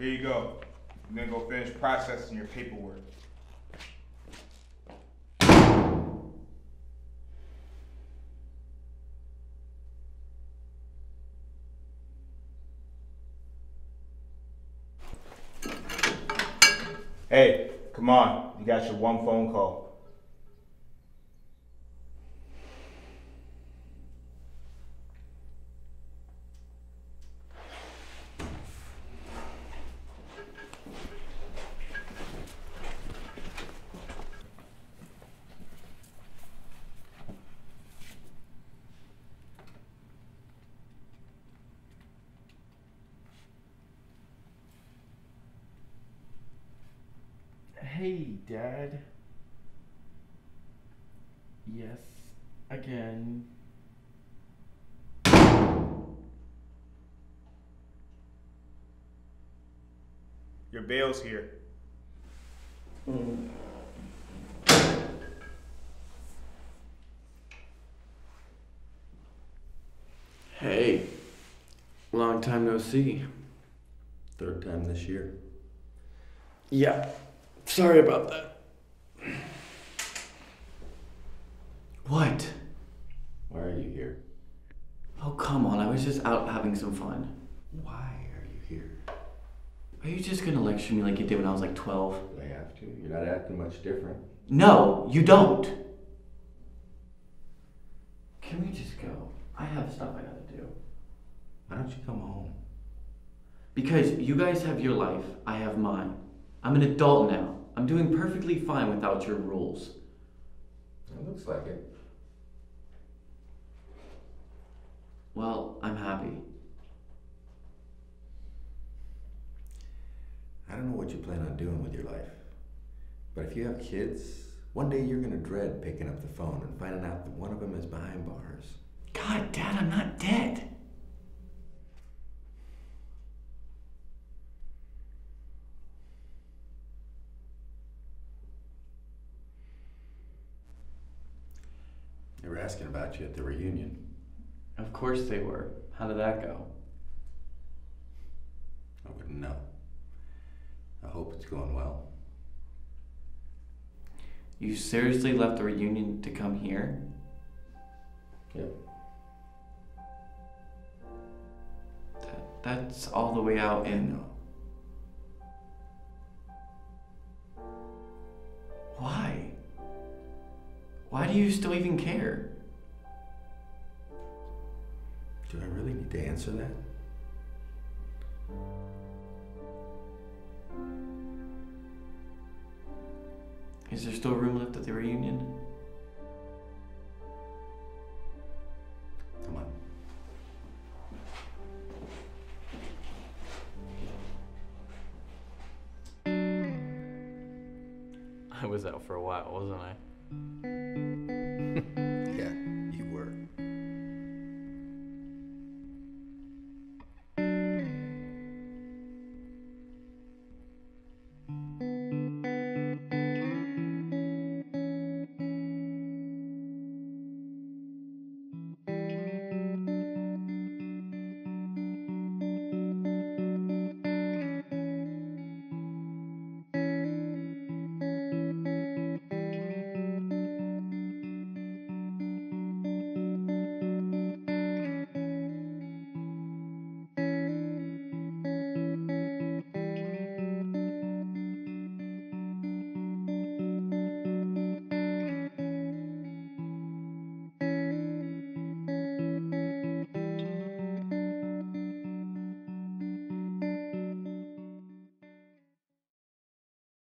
Here you go. You're gonna go finish processing your paperwork. Hey, come on. You got your one phone call. Hey, Dad. Yes, again. Your bail's here. Hey, long time no see. Third time this year. Yeah, sorry about that. What? Why are you here? Oh, come on, I was just out having some fun. Why are you here? Are you just gonna lecture me like you did when I was like 12? I have to? You're not acting much different. No, you don't! Can we just go? I have stuff I gotta do. Why don't you come home? Because you guys have your life, I have mine. I'm an adult now. I'm doing perfectly fine without your rules. It looks like it. Well, I'm happy. I don't know what you plan on doing with your life. But if you have kids, one day you're gonna dread picking up the phone and finding out that one of them is behind bars. God, Dad, I'm not dead. They were asking about you at the reunion. Of course they were. How did that go? I wouldn't know. I hope it's going well. You seriously left the reunion to come here? Yep. That, that's all the way out in. Do you still even care? Do I really need to answer that? Is there still room left at the reunion? Come on. I was out for a while, wasn't I?